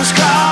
Christmas.